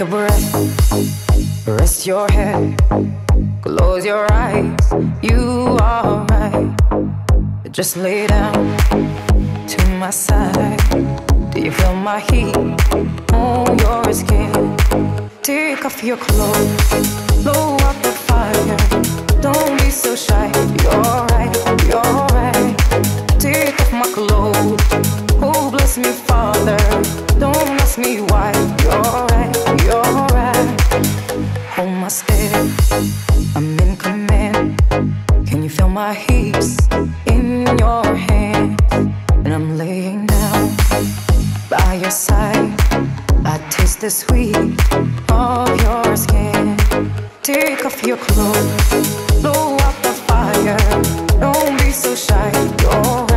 Take a breath, rest your head, close your eyes. You are right. Just lay down to my side. Do you feel my heat on your skin? Take off your clothes, blow up the fire. Don't be so shy. You're right, you're right. Take off my clothes. Oh, bless me, Father. Don't ask me why. I'm in command. Can you feel my heat in your hands? And I'm laying down by your side. I taste the sweet of your skin. Take off your clothes, blow out the fire. Don't be so shy. You're